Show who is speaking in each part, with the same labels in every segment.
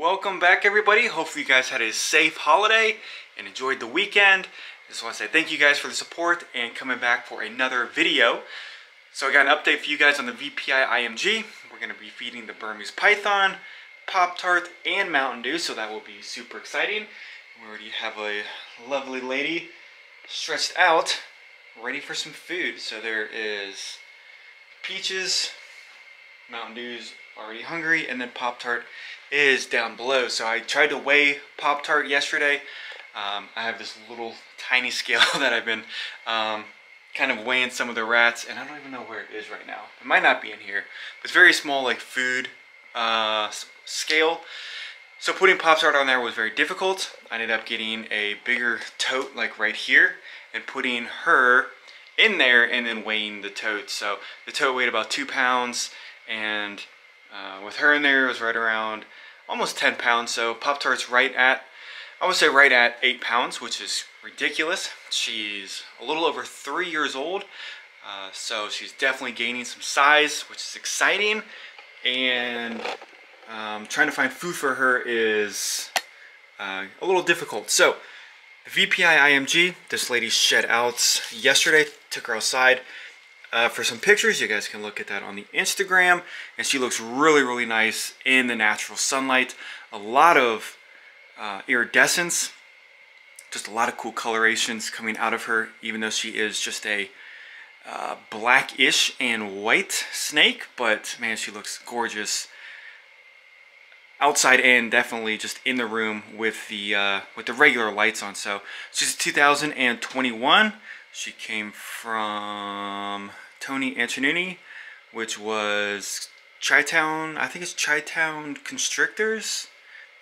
Speaker 1: Welcome back everybody. Hopefully you guys had a safe holiday and enjoyed the weekend. Just want to say thank you guys for the support and coming back for another video. So I got an update for you guys on the VPI IMG. We're going to be feeding the Burmese Python, Pop-Tart, and Mountain Dew, so that will be super exciting. We already have a lovely lady stretched out, ready for some food. So there is peaches, Mountain Dew's already hungry, and then Pop-Tart is down below. So I tried to weigh Pop-Tart yesterday. Um, I have this little tiny scale that I've been um, kind of weighing some of the rats, and I don't even know where it is right now. It might not be in here. But it's very small, like food uh, scale. So putting Pop-Tart on there was very difficult. I ended up getting a bigger tote, like right here, and putting her in there and then weighing the tote. So the tote weighed about two pounds, and uh, with her in there, it was right around almost 10 pounds. So Pop-Tart's right at, I would say right at 8 pounds, which is ridiculous. She's a little over 3 years old. Uh, so she's definitely gaining some size, which is exciting. And um, trying to find food for her is uh, a little difficult. So VPI IMG, this lady shed out yesterday, took her outside uh, for some pictures. You guys can look at that on the Instagram. And she looks really, really nice in the natural sunlight. A lot of uh, iridescence. Just a lot of cool colorations coming out of her, even though she is just a uh, blackish and white snake. But man, she looks gorgeous outside and definitely just in the room with the uh, with the regular lights on. So she's 2021. She came from Tony Antonini, which was Chi-Town, I think it's Chi-Town Constrictors,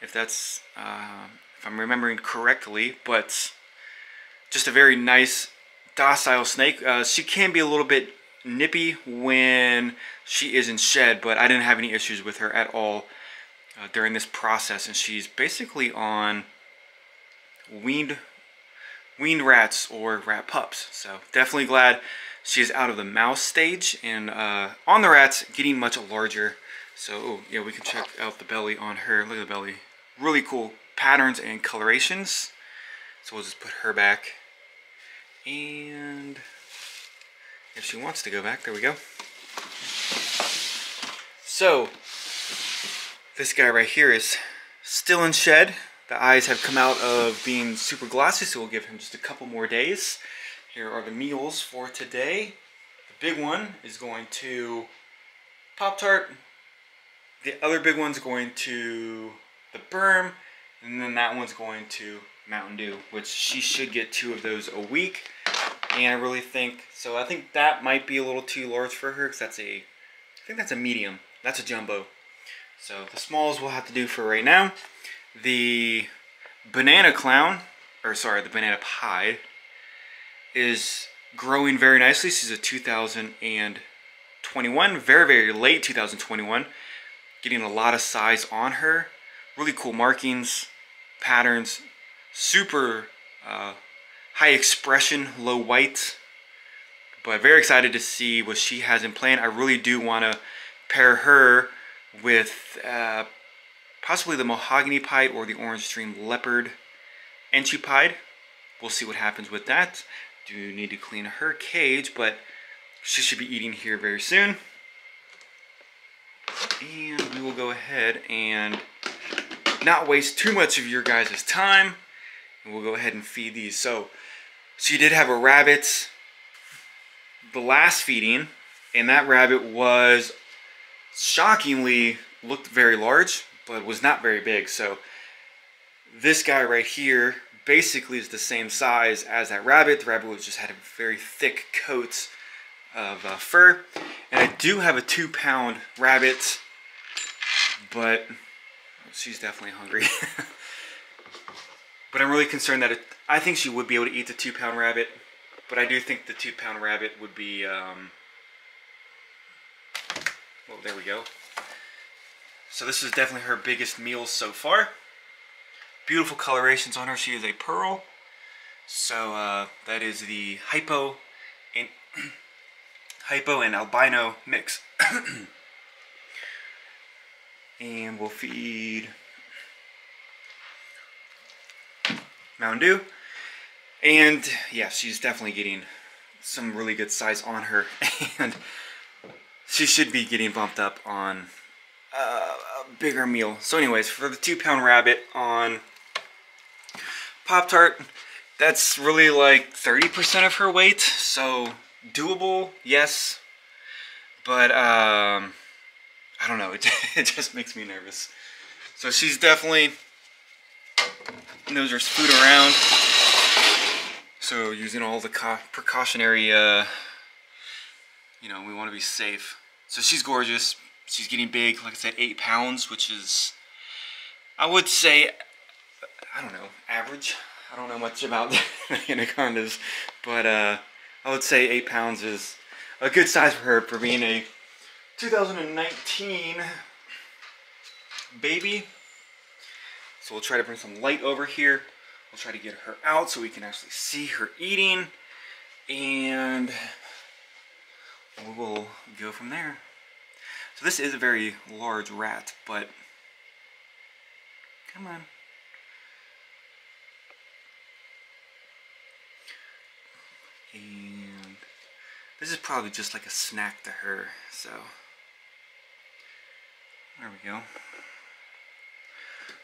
Speaker 1: if that's, uh, if I'm remembering correctly, but just a very nice, docile snake. Uh, she can be a little bit nippy when she is in shed, but I didn't have any issues with her at all uh, during this process, and she's basically on weaned weaned rats or rat pups. So definitely glad she is out of the mouse stage and uh, on the rats getting much larger. So yeah, we can check out the belly on her. Look at the belly. Really cool patterns and colorations. So we'll just put her back. And if she wants to go back, there we go. So this guy right here is still in shed. The eyes have come out of being super glossy, so we'll give him just a couple more days. Here are the meals for today. The big one is going to Pop-Tart. The other big one's going to the Berm. And then that one's going to Mountain Dew, which she should get two of those a week. And I really think, so I think that might be a little too large for her because that's a, I think that's a medium. That's a jumbo. So the smalls we'll have to do for right now. The Banana Clown, or sorry, the Banana Pied, is growing very nicely. She's a 2021, very, very late 2021. Getting a lot of size on her. Really cool markings, patterns, super uh, high expression, low white. But very excited to see what she has in plan. I really do want to pair her with uh, possibly the Mahogany Pied or the Orange Dream Leopard Enchi We'll see what happens with that do need to clean her cage, but she should be eating here very soon. And we will go ahead and not waste too much of your guys' time. And we'll go ahead and feed these. So, so you did have a rabbit the last feeding, and that rabbit was shockingly looked very large, but was not very big. So, this guy right here basically is the same size as that rabbit. The rabbit was just had a very thick coat of uh, fur. And I do have a two pound rabbit, but she's definitely hungry. but I'm really concerned that it, I think she would be able to eat the two pound rabbit, but I do think the two pound rabbit would be, um, well, there we go. So this is definitely her biggest meal so far beautiful colorations on her. She is a pearl. So uh, that is the hypo and hypo and albino mix. and we'll feed Mountain Dew. And yeah, she's definitely getting some really good size on her. And she should be getting bumped up on uh, a bigger meal. So anyways, for the two pound rabbit on Pop-Tart, that's really like 30% of her weight. So doable, yes. But um, I don't know, it, it just makes me nervous. So she's definitely knows her food around. So using all the precautionary, uh, you know, we want to be safe. So she's gorgeous. She's getting big, like I said, eight pounds, which is, I would say, I don't know, average. I don't know much about anacondas, but uh, I would say eight pounds is a good size for her for being a 2019 baby. So we'll try to bring some light over here. We'll try to get her out so we can actually see her eating. And we will go from there. So this is a very large rat, but come on. And this is probably just like a snack to her, so there we go.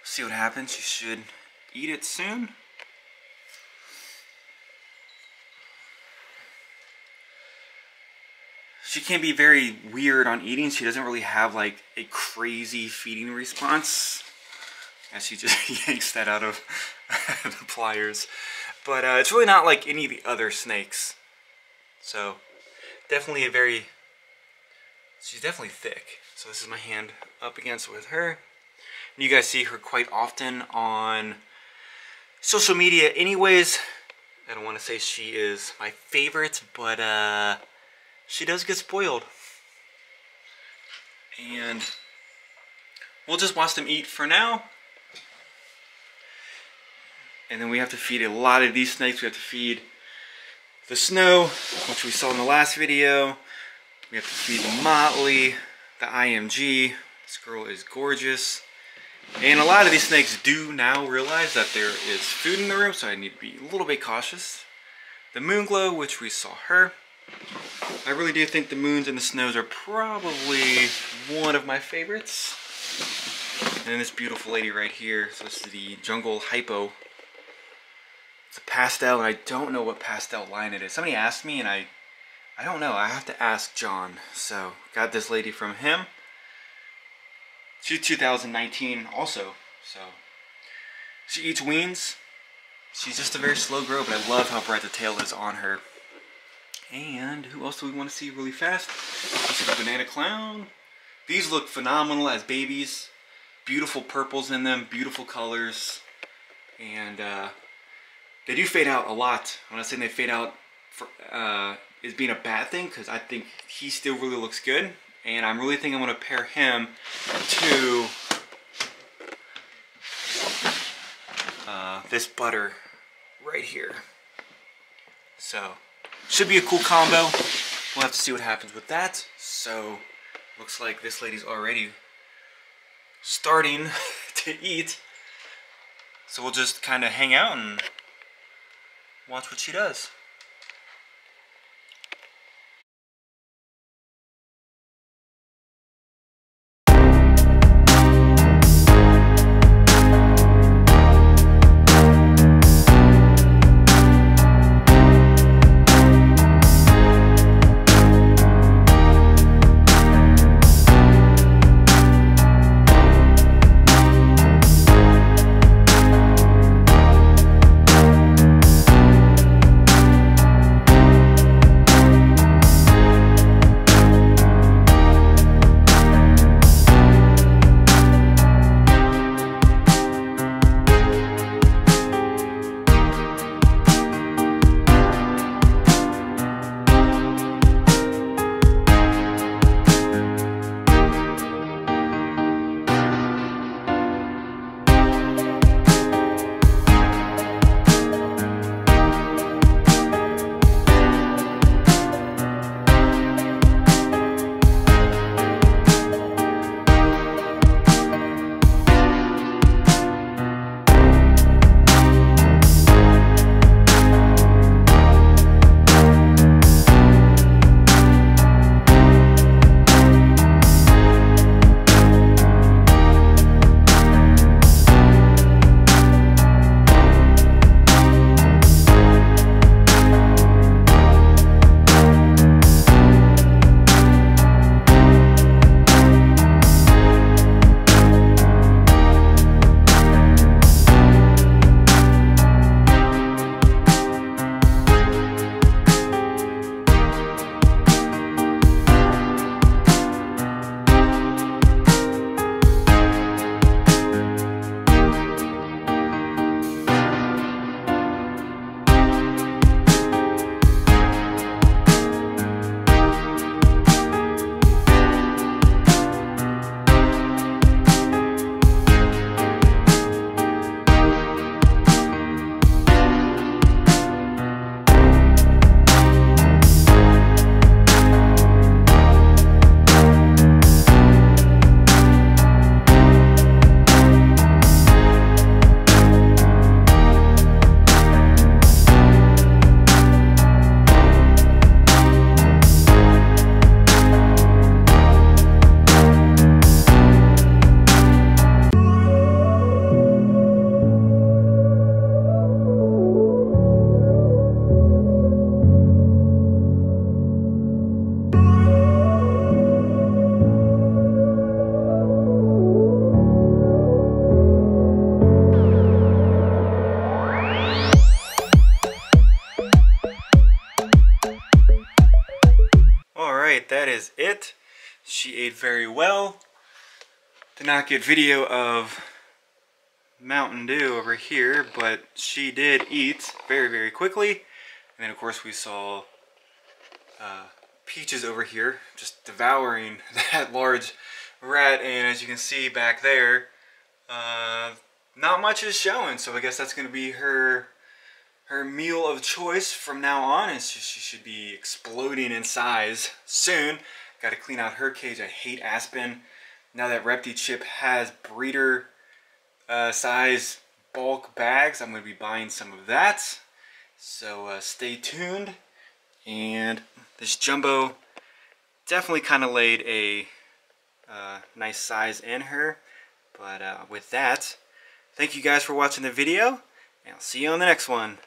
Speaker 1: See what happens. She should eat it soon. She can be very weird on eating. She doesn't really have like a crazy feeding response. As she just yanks that out of the pliers. But uh, it's really not like any of the other snakes. So definitely a very, she's definitely thick. So this is my hand up against with her. And you guys see her quite often on social media anyways. I don't want to say she is my favorite, but uh, she does get spoiled. And we'll just watch them eat for now. And then we have to feed a lot of these snakes. We have to feed the snow, which we saw in the last video. We have to feed the motley, the IMG. This girl is gorgeous. And a lot of these snakes do now realize that there is food in the room, so I need to be a little bit cautious. The moon glow, which we saw her. I really do think the moons and the snows are probably one of my favorites. And then this beautiful lady right here. So this is the Jungle Hypo it's a pastel, and I don't know what pastel line it is. Somebody asked me, and I, I don't know. I have to ask John. So, got this lady from him. She's 2019 also. So, she eats weans. She's just a very slow grow, but I love how bright the tail is on her. And who else do we want to see really fast? This is the Banana Clown. These look phenomenal as babies. Beautiful purples in them, beautiful colors. And uh, they do fade out a lot. I'm not saying they fade out for, uh, is being a bad thing because I think he still really looks good. And I'm really thinking I'm going to pair him to uh, this butter right here. So, should be a cool combo. We'll have to see what happens with that. So, looks like this lady's already starting to eat. So we'll just kind of hang out and watch what she does. Not get video of Mountain Dew over here, but she did eat very, very quickly. And then, of course, we saw uh, Peaches over here just devouring that large rat. And as you can see back there, uh, not much is showing. So I guess that's going to be her her meal of choice from now on. And she, she should be exploding in size soon. Got to clean out her cage. I hate Aspen. Now that ReptiChip has breeder uh, size bulk bags. I'm going to be buying some of that. So uh, stay tuned. And this jumbo definitely kind of laid a uh, nice size in her. But uh, with that, thank you guys for watching the video. And I'll see you on the next one.